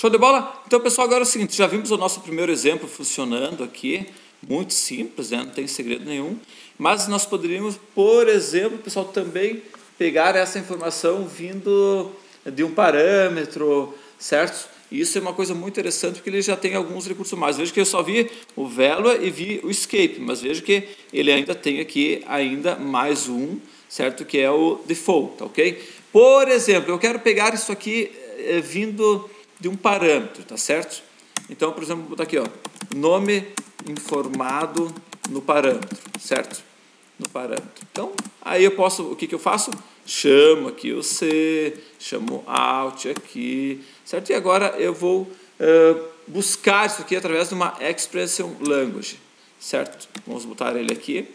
Show de bola? Então, pessoal, agora é o seguinte, já vimos o nosso primeiro exemplo funcionando aqui, muito simples, né? não tem segredo nenhum, mas nós poderíamos, por exemplo, pessoal, também pegar essa informação vindo de um parâmetro, certo? E isso é uma coisa muito interessante porque ele já tem alguns recursos mais. Veja que eu só vi o Velo e vi o Escape, mas veja que ele ainda tem aqui ainda mais um, certo? Que é o default, ok? Por exemplo, eu quero pegar isso aqui é, vindo de um parâmetro, tá certo? Então, por exemplo, vou botar aqui, ó, nome informado no parâmetro, certo? No parâmetro. Então, aí eu posso, o que, que eu faço? Chamo aqui o C, chamo Alt aqui, certo? E agora eu vou uh, buscar isso aqui através de uma expression language, certo? Vamos botar ele aqui.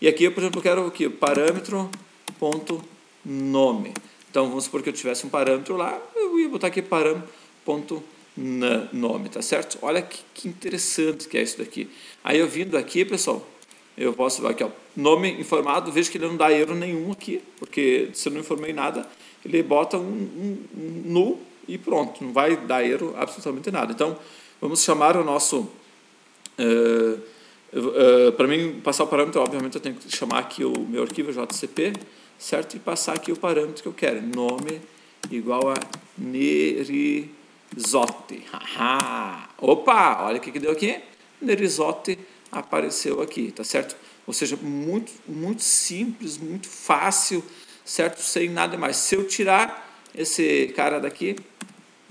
E aqui, eu, por exemplo, quero o que? Parâmetro ponto nome. Então, vamos supor que eu tivesse um parâmetro lá, eu ia botar aqui parâmetro ponto nome, tá certo? Olha que, que interessante que é isso daqui. Aí eu vindo aqui, pessoal, eu posso aqui, ó, nome informado, vejo que ele não dá erro nenhum aqui, porque se eu não informei nada, ele bota um, um, um null e pronto, não vai dar erro absolutamente nada. Então, vamos chamar o nosso... Uh, uh, Para mim passar o parâmetro, obviamente eu tenho que chamar aqui o meu arquivo JCP, certo? E passar aqui o parâmetro que eu quero, nome igual a nerizote. Opa, olha o que, que deu aqui. Nerizote apareceu aqui, tá certo? Ou seja, muito, muito simples, muito fácil, certo? Sem nada mais. Se eu tirar esse cara daqui,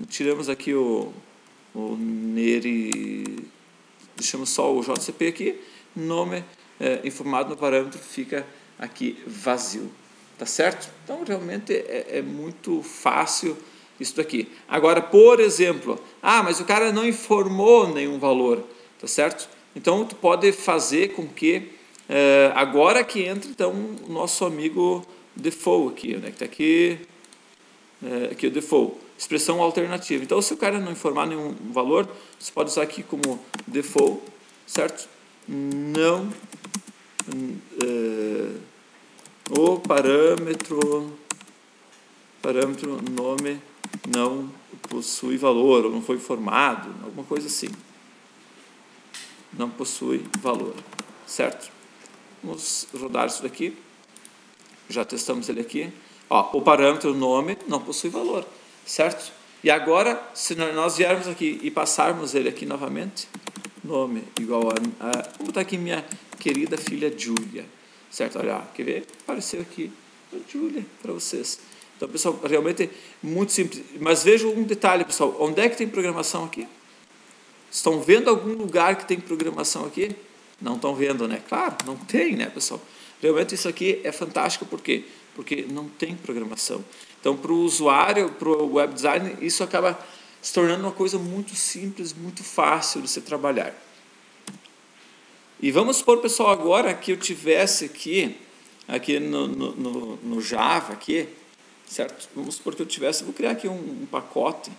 tiramos aqui o, o Neri, deixamos só o JCP aqui, nome é, informado no parâmetro fica aqui vazio, tá certo? Então realmente é, é muito fácil isso daqui. Agora, por exemplo, ah, mas o cara não informou nenhum valor, tá certo? Então tu pode fazer com que é, agora que entra então o nosso amigo default aqui, né? Que está aqui, é, aqui o default expressão alternativa. Então, se o cara não informar nenhum valor, você pode usar aqui como default, certo? Não é, o parâmetro parâmetro nome não possui valor ou não foi formado, alguma coisa assim. Não possui valor, certo? Vamos rodar isso daqui. Já testamos ele aqui. Ó, o parâmetro nome não possui valor certo? E agora, se nós viermos aqui e passarmos ele aqui novamente, nome igual a, a vou botar aqui minha querida filha Júlia, certo? Olha, quer ver? Apareceu aqui a Júlia para vocês. Então, pessoal, realmente é muito simples. Mas veja um detalhe, pessoal. Onde é que tem programação aqui? Estão vendo algum lugar que tem programação aqui? Não estão vendo, né? Claro, não tem, né, pessoal? Realmente isso aqui é fantástico, por quê? Porque não tem programação. Então, para o usuário, para o web design, isso acaba se tornando uma coisa muito simples, muito fácil de se trabalhar. E vamos supor, pessoal, agora que eu tivesse aqui, aqui no, no, no Java, aqui, certo? Vamos supor que eu tivesse, vou criar aqui um, um pacote,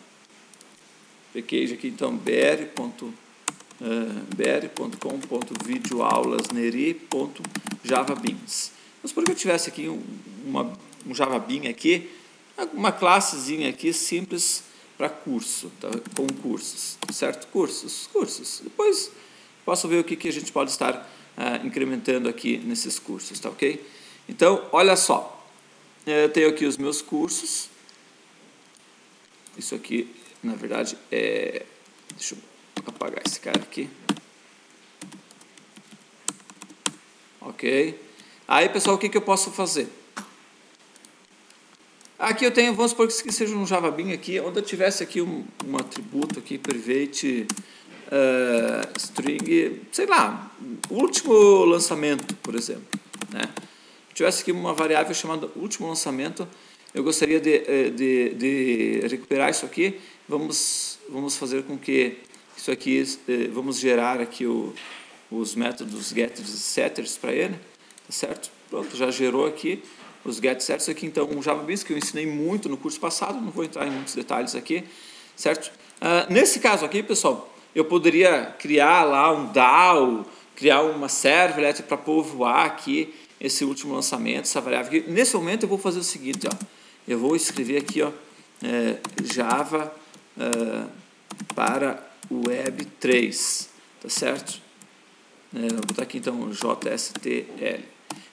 package aqui, então, br.com.videoaulasneri.javabins. Vamos supor que eu tivesse aqui uma, um Java Bean aqui, uma classezinha aqui simples para curso, tá? com cursos, certo? Cursos, cursos. Depois posso ver o que, que a gente pode estar uh, incrementando aqui nesses cursos, tá ok? Então, olha só, eu tenho aqui os meus cursos. Isso aqui, na verdade, é. Deixa eu apagar esse cara aqui. Ok. Aí, pessoal, o que, que eu posso fazer? Aqui eu tenho, vamos supor que seja um Java Bean aqui, onde eu tivesse aqui um, um atributo aqui, private uh, string, sei lá, último lançamento, por exemplo. Né? Se tivesse aqui uma variável chamada último lançamento, eu gostaria de, eh, de, de recuperar isso aqui, vamos, vamos fazer com que isso aqui, eh, vamos gerar aqui o, os métodos getters e setters para ele, tá certo? Pronto, já gerou aqui os get certos aqui, então, um JavaBeans que eu ensinei muito no curso passado, não vou entrar em muitos detalhes aqui, certo? Uh, nesse caso aqui, pessoal, eu poderia criar lá um DAO, criar uma servlet para povoar aqui esse último lançamento, essa variável aqui. Nesse momento eu vou fazer o seguinte, ó, eu vou escrever aqui, ó, é, Java, uh, para Web 3, tá certo? É, vou botar aqui então JSTL.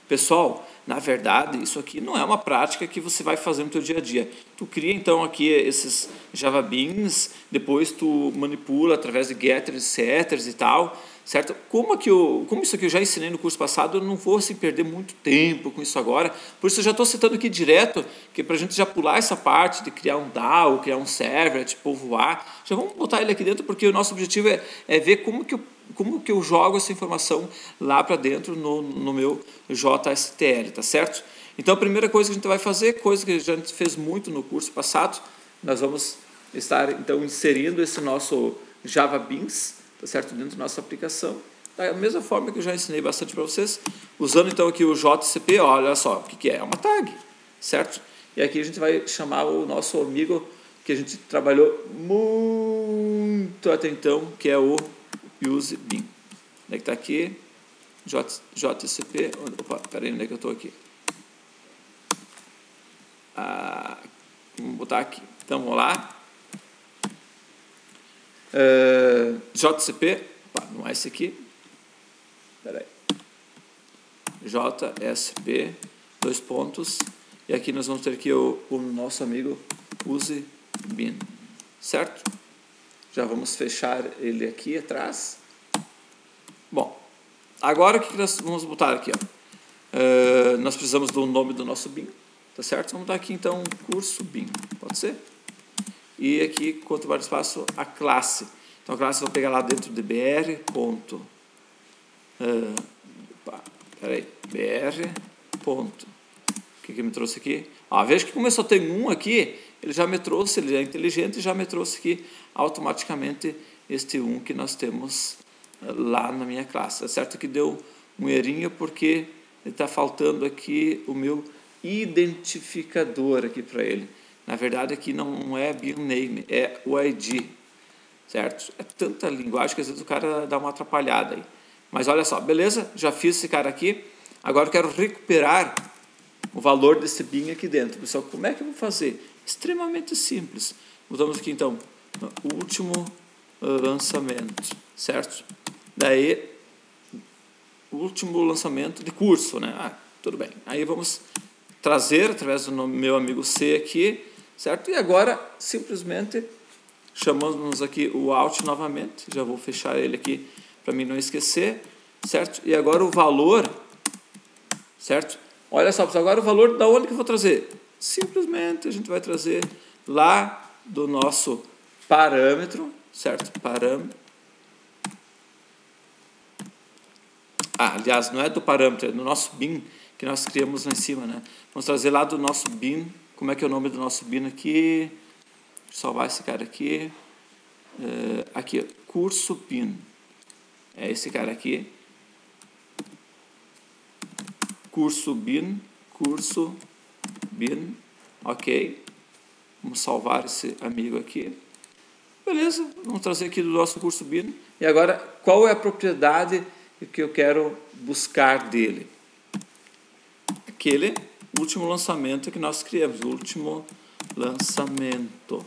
Pessoal, na verdade, isso aqui não é uma prática que você vai fazer no teu dia a dia. Tu cria então aqui esses Java Beans, depois tu manipula através de getters, setters e tal, certo? Como, que eu, como isso aqui eu já ensinei no curso passado, eu não vou perder muito tempo com isso agora, por isso eu já estou citando aqui direto, que é para a gente já pular essa parte de criar um DAO, criar um server, de povoar, já vamos botar ele aqui dentro, porque o nosso objetivo é, é ver como que eu como que eu jogo essa informação lá para dentro no, no meu JSTL, tá certo? Então a primeira coisa que a gente vai fazer, coisa que a gente fez muito no curso passado, nós vamos estar então inserindo esse nosso Java Beans, tá certo, dentro da nossa aplicação. Da mesma forma que eu já ensinei bastante para vocês, usando então aqui o JCP, olha só, o que, que é? É uma tag, certo? E aqui a gente vai chamar o nosso amigo que a gente trabalhou muito até então, que é o use bin. Onde é que está aqui? JCP. Opa, peraí, onde é que eu estou aqui? Ah, vamos botar aqui. Então, vamos lá. Uh, é, JCP. Não é esse aqui. JSP, dois pontos. E aqui nós vamos ter aqui o, o nosso amigo use bin. Certo? Já vamos fechar ele aqui atrás. Bom, agora o que nós vamos botar aqui? Ó? Uh, nós precisamos do nome do nosso BIM, tá certo? Vamos dar aqui então curso BIM, pode ser? E aqui, quanto mais espaço, a classe. Então a classe eu vou pegar lá dentro de br. Ponto, uh, peraí, br. Ponto. O que, que me trouxe aqui? Ah, veja que como eu só tenho um aqui, ele já me trouxe, ele é inteligente, já me trouxe aqui automaticamente este 1 que nós temos eh, lá na minha classe. É certo que deu um errinho porque está faltando aqui o meu identificador aqui para ele. Na verdade aqui não é name, é o ID, certo? É tanta linguagem que às vezes o cara dá uma atrapalhada aí. Mas olha só, beleza? Já fiz esse cara aqui. Agora eu quero recuperar o valor desse bin aqui dentro. Pessoal, como é que eu vou fazer? Extremamente simples. Botamos aqui então último lançamento, certo? Daí, último lançamento de curso, né? Ah, tudo bem. Aí vamos trazer através do meu amigo C aqui, certo? E agora, simplesmente, chamamos aqui o out novamente. Já vou fechar ele aqui para mim não esquecer, certo? E agora o valor, certo? Olha só, agora o valor da onde que eu vou trazer? Simplesmente a gente vai trazer lá do nosso parâmetro, certo? Parâmetro. Ah, aliás, não é do parâmetro, é do nosso bin que nós criamos lá em cima, né? Vamos trazer lá do nosso bin. Como é que é o nome do nosso bin aqui? salvar esse cara aqui. Uh, aqui, curso bin. É esse cara aqui. Curso bin, curso bin, ok. Vamos salvar esse amigo aqui. Beleza, vamos trazer aqui do nosso curso BIM. E agora, qual é a propriedade que eu quero buscar dele? Aquele último lançamento que nós criamos, último lançamento.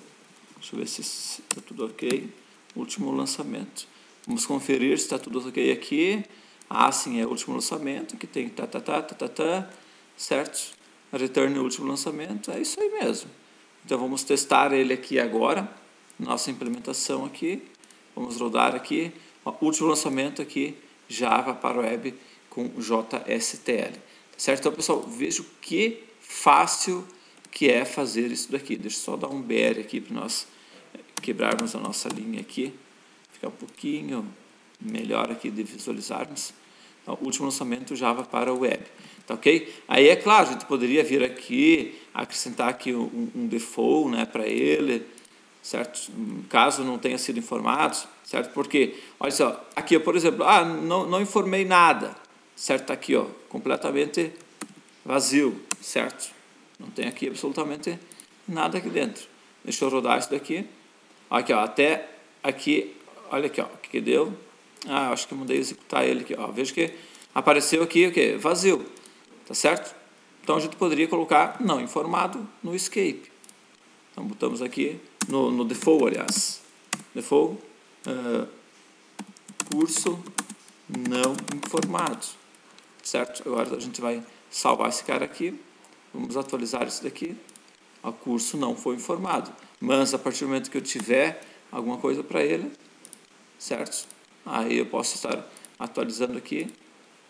Deixa eu ver se está tudo ok. Último lançamento. Vamos conferir se está tudo ok aqui. Ah, sim, é o último lançamento, que tem tá, tá, tá, tá, tá, tá, certo? Return último lançamento, é isso aí mesmo. Então vamos testar ele aqui agora nossa implementação aqui. Vamos rodar aqui. O último lançamento aqui, Java para web com JSTL. Certo? Então, pessoal, veja o que fácil que é fazer isso daqui. Deixa eu só dar um BR aqui para nós quebrarmos a nossa linha aqui. Ficar um pouquinho melhor aqui de visualizarmos. Então, último lançamento Java para web. Tá ok? Aí é claro, a gente poderia vir aqui, acrescentar aqui um, um default né, para ele, certo? Caso não tenha sido informado, certo? Porque, olha só, aqui, por exemplo, ah, não, não informei nada, certo? Tá aqui, ó, completamente vazio, certo? Não tem aqui absolutamente nada aqui dentro. Deixa eu rodar isso daqui. Aqui, ó, até aqui, olha aqui, ó, o que deu? Ah, acho que eu mudei executar ele aqui, ó. Veja que apareceu aqui o que? Vazio, tá certo? Então a gente poderia colocar não informado no escape. Então botamos aqui no, no default, aliás. default uh, curso não informado, certo? Agora a gente vai salvar esse cara aqui, vamos atualizar isso daqui, o curso não foi informado, mas a partir do momento que eu tiver alguma coisa para ele, certo? Aí eu posso estar atualizando aqui,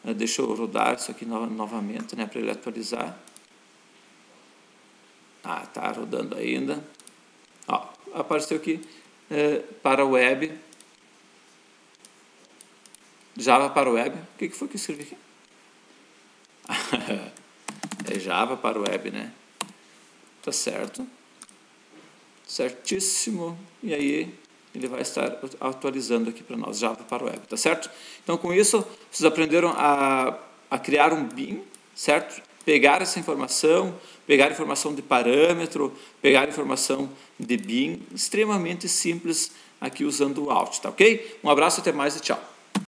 uh, deixa eu rodar isso aqui no, novamente, né, para ele atualizar. Ah, tá rodando ainda. Ó, apareceu aqui é, para web. Java para web. O que, que foi que eu escrevi aqui? é Java para web, né? Tá certo. Certíssimo. E aí ele vai estar atualizando aqui para nós, Java para web, tá certo? Então com isso, vocês aprenderam a, a criar um BIM, certo? Pegar essa informação, pegar informação de parâmetro, pegar informação de BIM, extremamente simples aqui usando o Alt, tá ok? Um abraço, até mais e tchau.